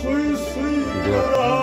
随随便啊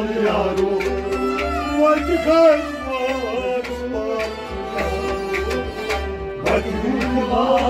var yaru Vakıkan var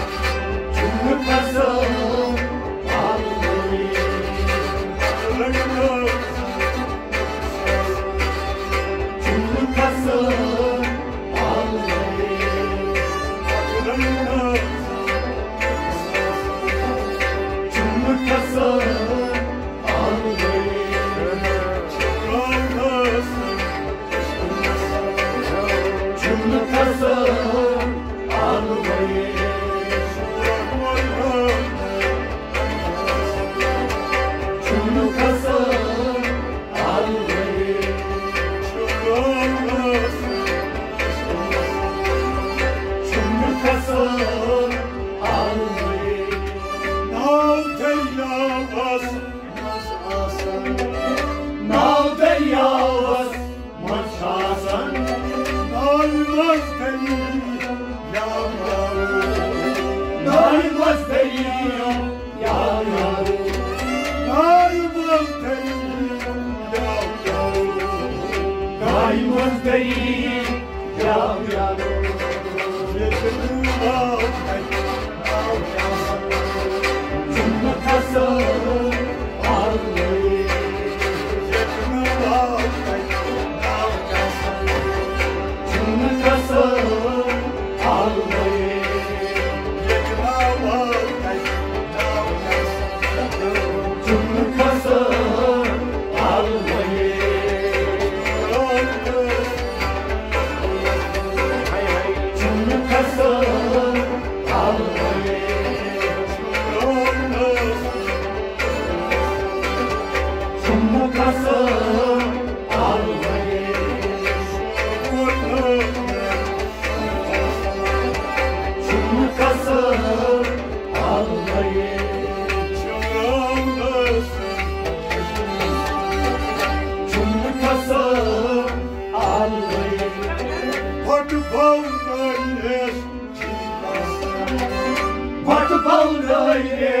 coração. Casa Yeah.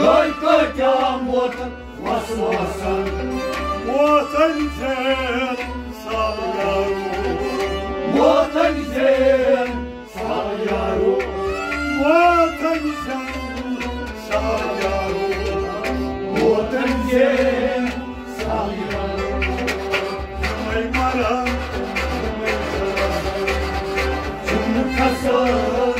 كم وطن وسوسا وطن زين صغيرو وطن زين صغيرو وطن زين صغيرو وطن زين صغيرو أي مرة جمك صغير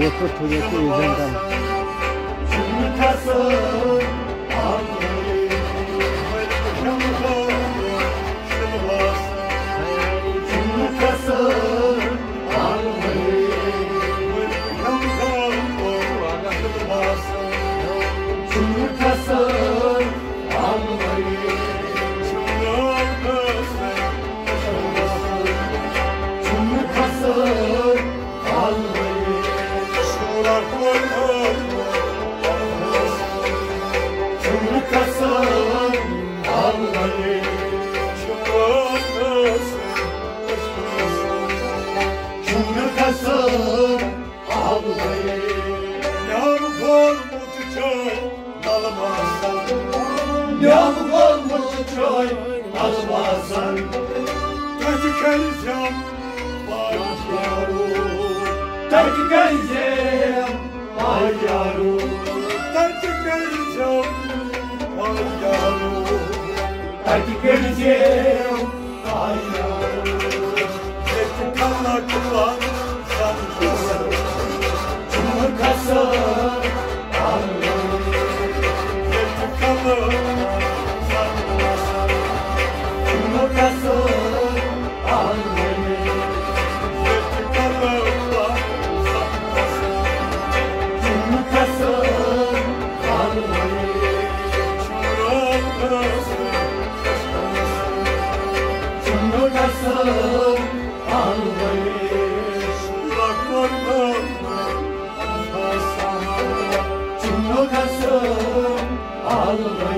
Vou procurar aqui, gente. vereceğim Vay yavrum Artık vereceğim Vay yavrum Artık vereceğim Vay yavrum Artık Allah kullanır Hallelujah.